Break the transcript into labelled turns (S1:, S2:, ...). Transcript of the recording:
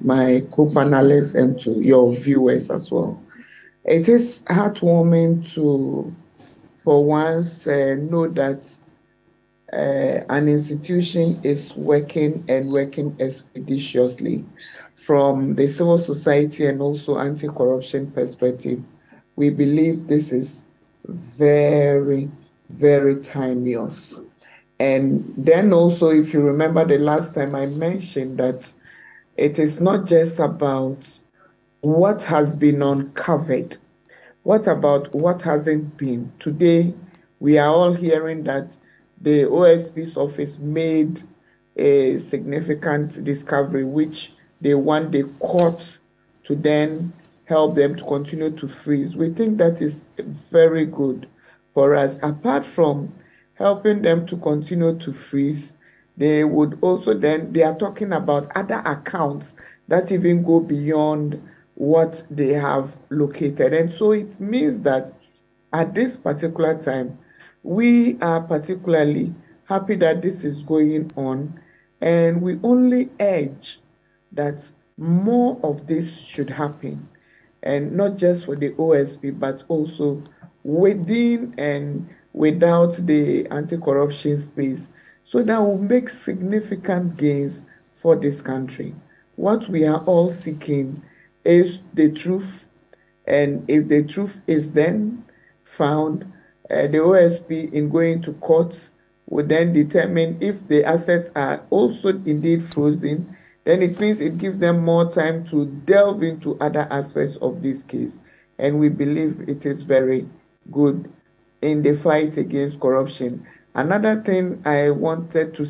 S1: my co-panelists and to your viewers as well. It is heartwarming to, for once, uh, know that uh, an institution is working and working expeditiously from the civil society and also anti-corruption perspective. We believe this is very, very timeless. And then also, if you remember the last time I mentioned that it is not just about what has been uncovered, what about what hasn't been? Today, we are all hearing that the OSP's office made a significant discovery, which they want the court to then help them to continue to freeze. We think that is very good for us. Apart from helping them to continue to freeze, they would also then, they are talking about other accounts that even go beyond what they have located. And so it means that at this particular time, we are particularly happy that this is going on, and we only urge that more of this should happen, and not just for the OSP, but also within and without the anti corruption space so that will make significant gains for this country. What we are all seeking is the truth, and if the truth is then found, uh, the OSP in going to court will then determine if the assets are also indeed frozen. Then it means it gives them more time to delve into other aspects of this case. And we believe it is very good in the fight against corruption. Another thing I wanted to